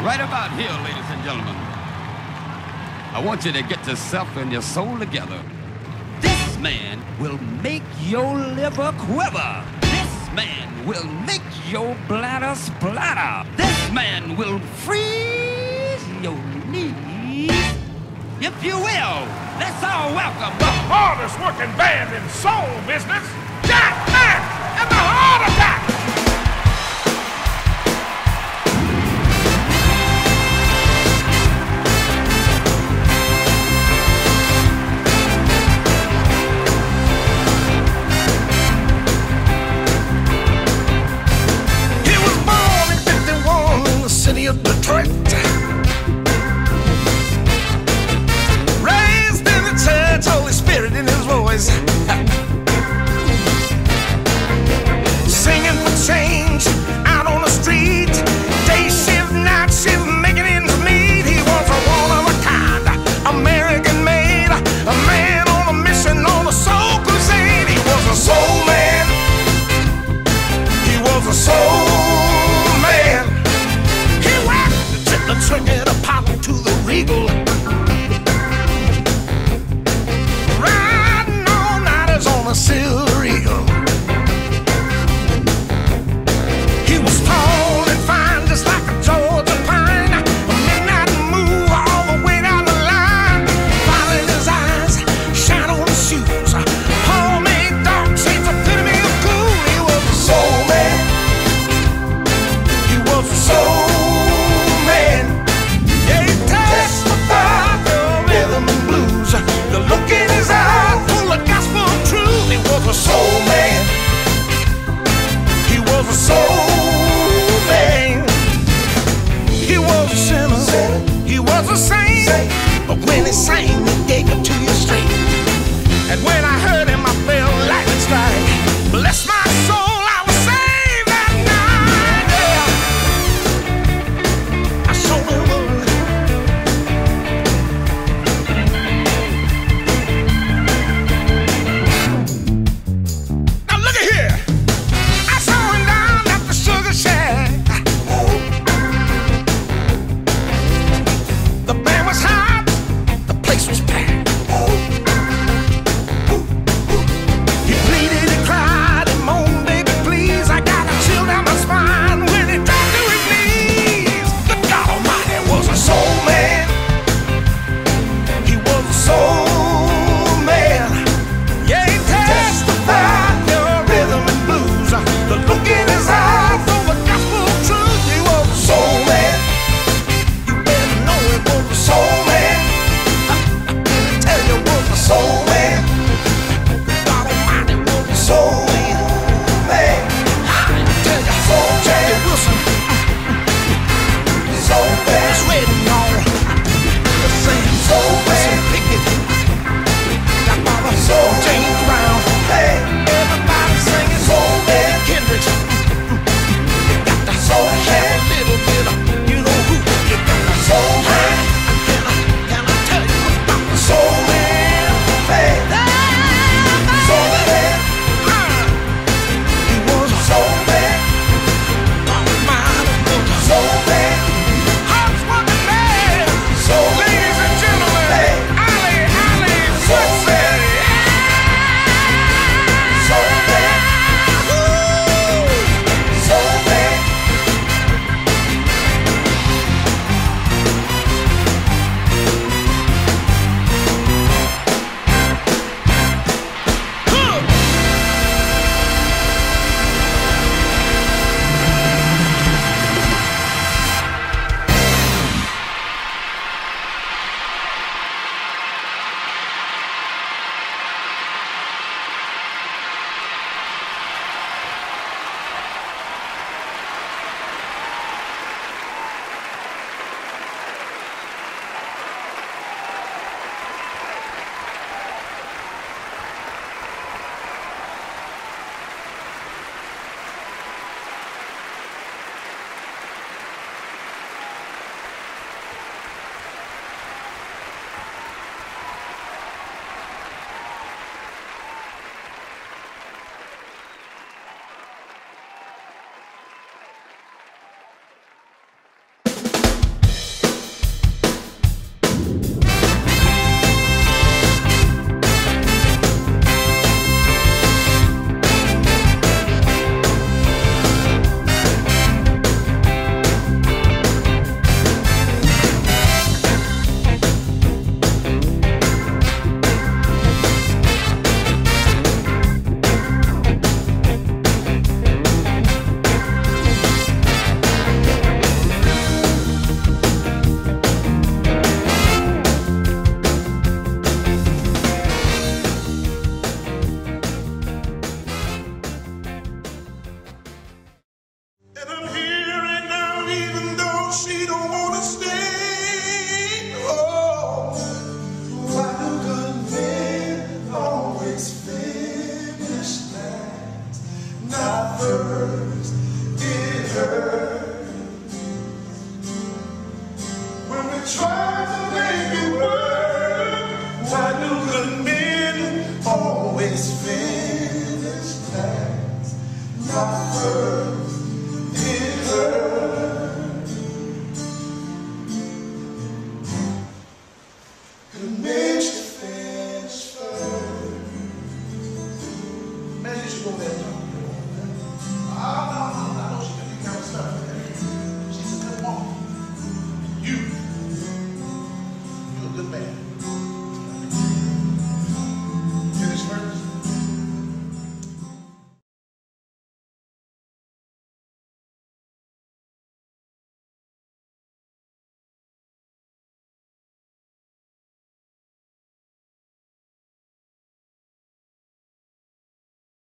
Right about here, ladies and gentlemen. I want you to get yourself and your soul together. This man will make your liver quiver. This man will make your bladder splatter. This man will freeze your knees, if you will. Let's all welcome the hardest working band in soul business, Jack Mack! Warren. Same. Try to make it work. I knew good men always finish last. Not first.